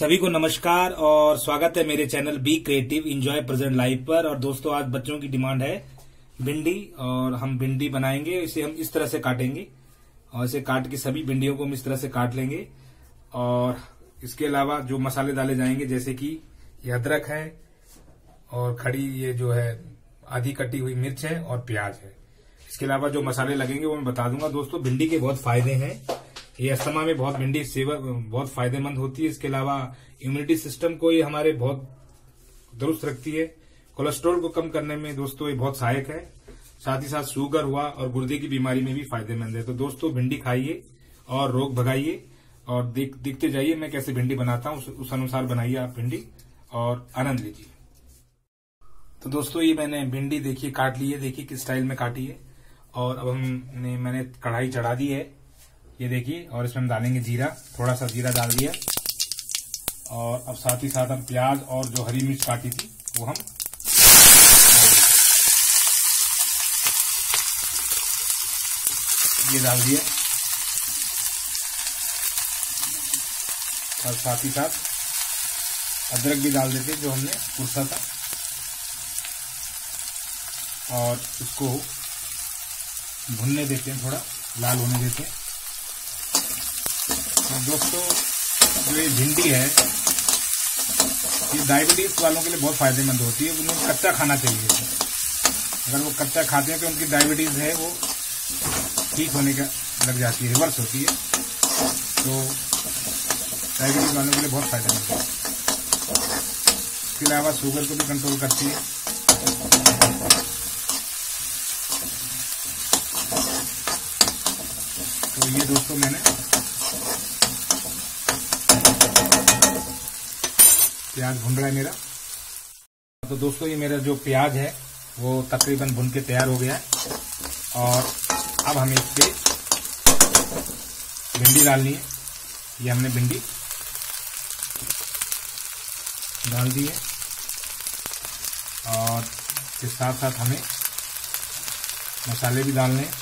सभी को नमस्कार और स्वागत है मेरे channel be creative enjoy present life पर। और दोस्तों, आज बच्चों की डिमांड है भिंडी, और हम भिंडी बनाएँगे। इसे हम इस तरह से काटेंगे और इसे काट के सभी भिंडियों को हम इस तरह से काट लेंगे। और इसके अलावा जो मसाले डाले जाएँगे, जैसे कि ये अदरक है और खड़ी ये जो है आधी कटी हुई मिर्च है और प्याज है। इसके अलावा जो मसाले लगेंगे, वो मैं बता दूँगा। दोस्तों, भिंडी के बहुत फ़ायदे हैं। ये अस्थमा में बहुत भिंडी सेवा बहुत फ़ायदेमंद होती है। इसके अलावा इम्यूनिटी सिस्टम को ये हमारे बहुत दुरुस्त रखती है। कोलेस्ट्रॉल को कम करने में दोस्तों ये बहुत सहायक है। साथ ही साथ शुगर हुआ और गुर्दे की बीमारी में भी फ़ायदेमंद है। तो दोस्तों भिंडी खाइए और रोग भगाइए और देख देखते जाइए मैं कैसे भिंडी बनाता हूँ। उस, उस अनुसार बनाइए आप भिंडी और आनंद लीजिए। तो दोस्तों ये मैंने भिंडी देखिए काट ली है। देखिए किस स्टाइल में काटी है। और अब हमने मैंने कढ़ाई चढ़ा दी है। ये देखिए, और इसमें हम डालेंगे जीरा थोड़ा सा जीरा डाल दिया। और अब साथ ही साथ हम प्याज और जो हरी मिर्च काटी थी, वो हम ये डाल दिया। और साथ ही साथ अदरक भी डाल देते जो हमने कुर्सा था। और इसको भुनने देते हैं, थोड़ा लाल होने देते हैं। दोस्तों, जो ये भिंडी है, ये डायबिटीज़ वालों के लिए बहुत फ़ायदेमंद होती है। उन्हें कच्चा खाना चाहिए। अगर वो कच्चा खाते हैं तो उनकी डायबिटीज़ है, वो ठीक होने का लग जाती है, रिवर्स होती है। तो डायबिटीज़ वालों के लिए बहुत फ़ायदेमंद है। इसके अलावा शुगर को भी कंट्रोल करती है। तो ये दोस्तों मैंने प्याज भुन रहा है मेरा। तो दोस्तों, ये मेरा जो प्याज है, वो तकरीबन भुन के तैयार हो गया है। और अब हमें इस भिंडी डालनी है। ये हमने भिंडी डाल दी है। और इसके साथ साथ हमें मसाले भी डालने हैं।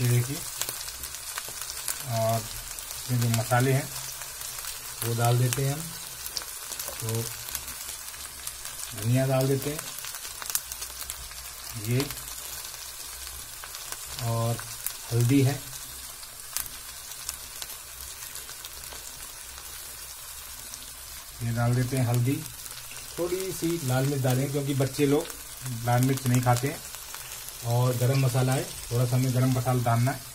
ये देखिए। और इसमें जो मसाले हैं, वो डाल देते हैं हम। तो धनिया डाल देते हैं, ये, और हल्दी है। ये डाल देते हैं हल्दी। थोड़ी सी लाल मिर्च डालें, क्योंकि बच्चे लोग लाल मिर्च नहीं खाते हैं। और गरम मसाला है, थोड़ा सा हमें गरम मसाला डालना है।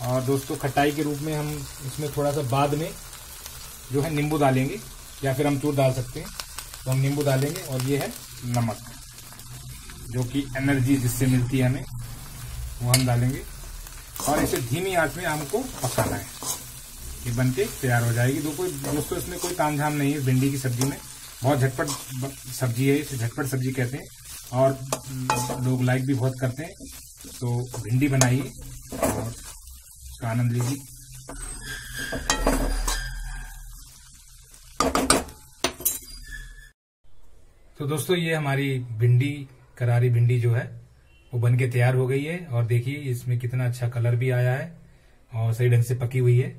और दोस्तों, खटाई के रूप में हम इसमें थोड़ा सा बाद में जो है नींबू डालेंगे, या फिर हम चूर डाल सकते हैं। तो हम नींबू डालेंगे और ये है नमक, जो कि एनर्जी जिससे मिलती है हमें, वो हम डालेंगे। और इसे धीमी आँच में हमको पकाना है। ये बन के तैयार हो जाएगी। दो कोई, दोस्तों, इसमें कोई तामझाम नहीं है भिंडी की सब्ज़ी में। बहुत झटपट सब्ज़ी है इसे, झटपट सब्ज़ी कहते हैं। और लोग लाइक भी बहुत करते हैं। तो भिंडी बनाइए और उसका आनंद लीजिए। तो दोस्तों, ये हमारी भिंडी, करारी भिंडी जो है, वो बन के तैयार हो गई है और देखिए, इसमें कितना अच्छा कलर भी आया है और सही ढंग से पकी हुई है।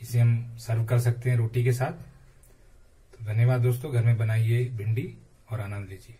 इसे हम सर्व कर सकते हैं रोटी के साथ। तो धन्यवाद दोस्तों, घर में बनाइए भिंडी और आनंद लीजिए।